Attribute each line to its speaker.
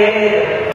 Speaker 1: que